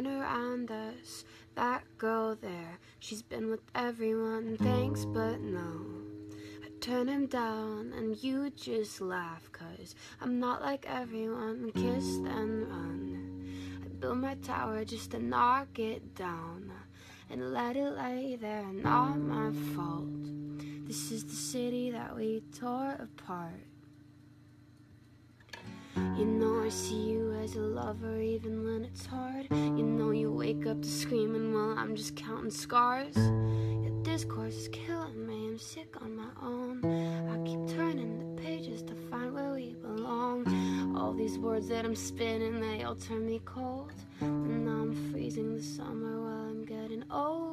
around us. That girl there, she's been with everyone, thanks, but no. I turn him down and you just laugh, cause I'm not like everyone, kiss then run. I build my tower just to knock it down and let it lay there, not my fault. This is the city that we tore apart. You know I see you as a lover even when it's hard. You know you wake up to screaming while I'm just counting scars. Your discourse is killing me, I'm sick on my own. I keep turning the pages to find where we belong. All these words that I'm spinning, they all turn me cold. And now I'm freezing the summer while I'm getting old.